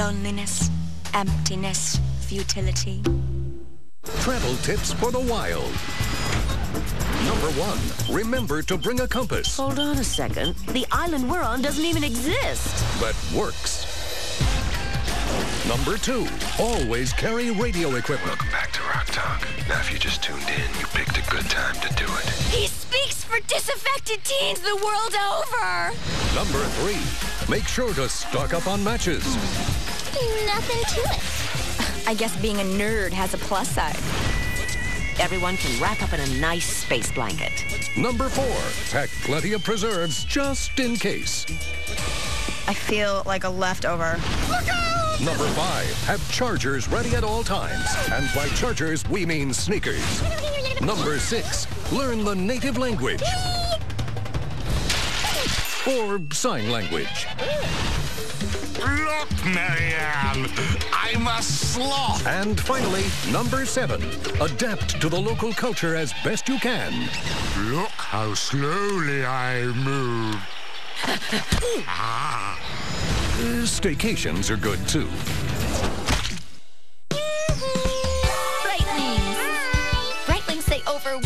emptiness, futility. Travel tips for the wild. Number one, remember to bring a compass Hold on a second. The island we're on doesn't even exist. that works. Number two, always carry radio equipment. Welcome back to Rock Talk. Now, if you just tuned in, you picked a good time to do it. He speaks for disaffected teens the world over. Number three, make sure to stock up on matches. Nothing to it. I guess being a nerd has a plus side. Everyone can wrap up in a nice space blanket. Number four, pack plenty of preserves just in case. I feel like a leftover. Number five, have chargers ready at all times. And by chargers, we mean sneakers. Number six, learn the native language. Or sign language. Look, Marianne, I'm a sloth. And finally, number seven, adapt to the local culture as best you can. Look how slowly I move. ah. Staycations are good too. Brightlings. Brightlings say over.